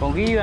con ghi